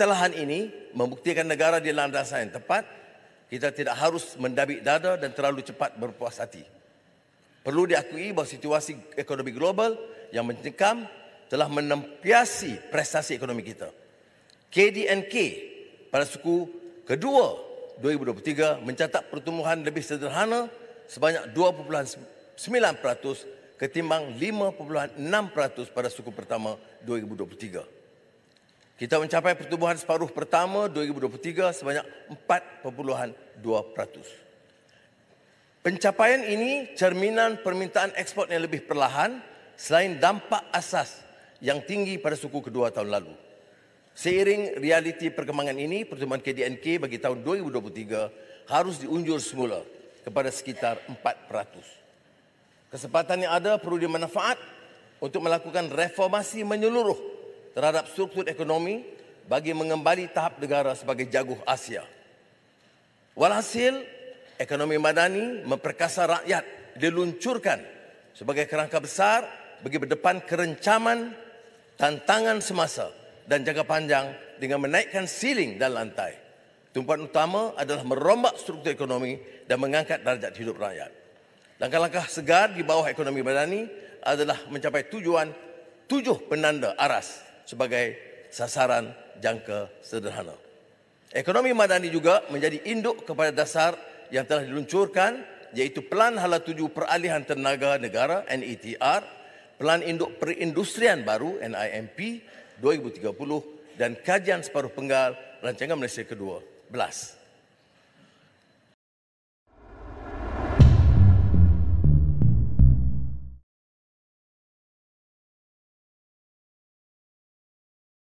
Ketelahan ini membuktikan negara di landasan yang tepat. Kita tidak harus mendabik dada dan terlalu cepat berpuas hati. Perlu diakui bahawa situasi ekonomi global yang mencekam telah menempiasi prestasi ekonomi kita. KDNK pada suku kedua 2023 mencatat pertumbuhan lebih sederhana sebanyak 2.9% ketimbang 5.6% pada suku pertama 2023. Kita mencapai pertumbuhan separuh pertama 2023 sebanyak 4.2%. Pencapaian ini cerminan permintaan ekspor yang lebih perlahan selain dampak asas yang tinggi pada suku kedua tahun lalu. Seiring realiti perkembangan ini, pertumbuhan KDNK bagi tahun 2023 harus diunjur semula kepada sekitar 4%. Kesempatan yang ada perlu dimanfaat untuk melakukan reformasi menyeluruh terhadap struktur ekonomi bagi mengembali tahap negara sebagai jaguh Asia. Walhasil, ekonomi madani memperkasa rakyat diluncurkan sebagai kerangka besar bagi berdepan kerencaman, tantangan semasa dan jangka panjang dengan menaikkan siling dan lantai. Tumpuan utama adalah merombak struktur ekonomi dan mengangkat darjat hidup rakyat. Langkah-langkah segar di bawah ekonomi madani adalah mencapai tujuan tujuh penanda aras sebagai sasaran jangka sederhana. Ekonomi madani juga menjadi induk kepada dasar yang telah diluncurkan iaitu Pelan Hala Tuju Peralihan Tenaga Negara NETR, Pelan Induk Perindustrian Baru NIMP 2030 dan Kajian Separuh Penggal Rancangan Malaysia Kedua, BLAS.